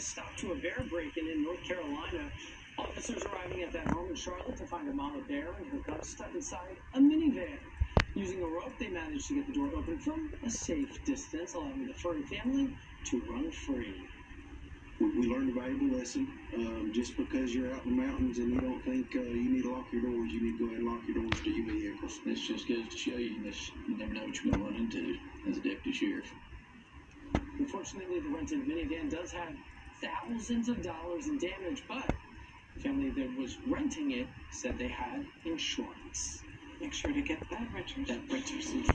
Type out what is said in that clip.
a stop to a bear break-in in North Carolina. Officers arriving at that home in Charlotte to find a mama bear and her cubs stuck inside a minivan. Using a rope, they managed to get the door open from a safe distance, allowing the furry family to run free. We, we learned a valuable lesson. Um, just because you're out in the mountains and you don't think uh, you need to lock your doors, you need to go ahead and lock your doors to your vehicles. This just goes to show you this, you never know what you're going to run into as a deputy sheriff. Unfortunately, the rented minivan does have thousands of dollars in damage, but the family that was renting it said they had insurance. Make sure to get that. That renters insurance.